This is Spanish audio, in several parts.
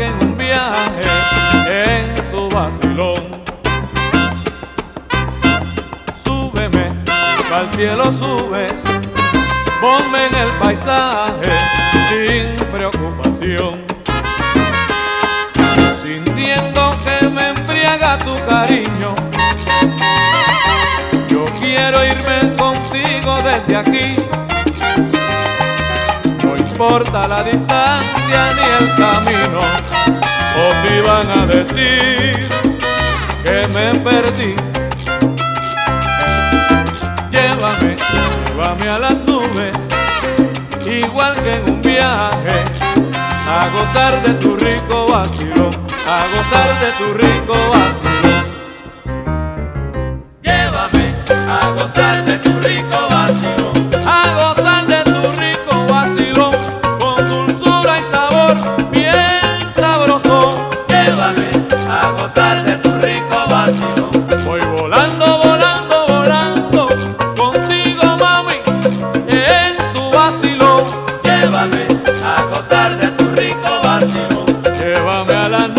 en un viaje en tu vacilón. Súbeme, al cielo subes, ponme en el paisaje sin preocupación. Sintiendo que me embriaga tu cariño, yo quiero irme contigo desde aquí importa la distancia ni el camino, o si van a decir que me perdí. Llévame, llévame a las nubes, igual que en un viaje, a gozar de tu rico vacilón, a gozar de tu rico vacilón. Llévame a gozar de me a la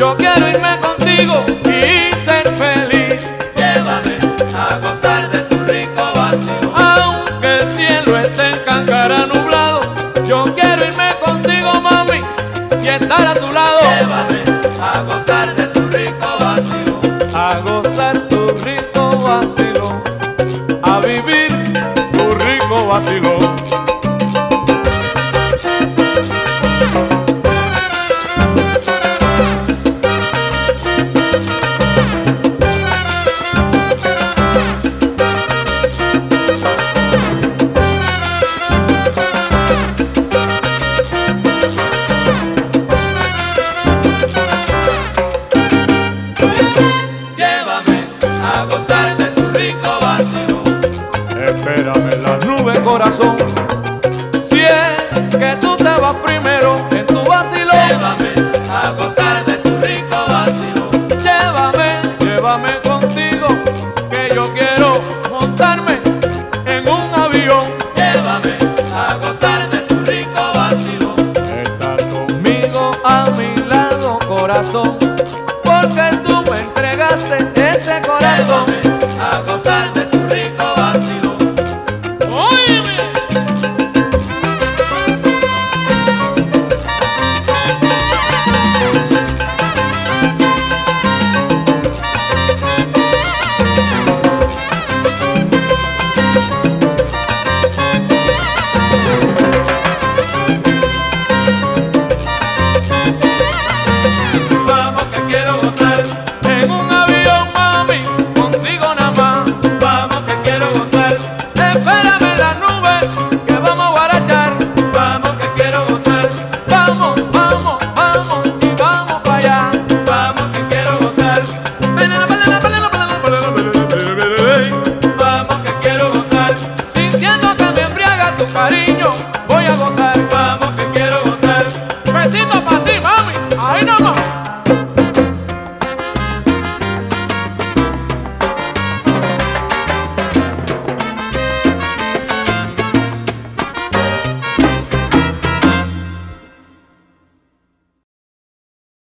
Yo quiero irme contigo y ser feliz. Llévame a gozar de tu rico vacío. Aunque el cielo esté en cancara nublado, yo quiero irme contigo, mami, y estar a tu lado. Llévame a gozar de tu rico vacío. A gozar tu rico vacío. A vivir tu rico vacío. porque tú me entregaste ese corazón. A gozar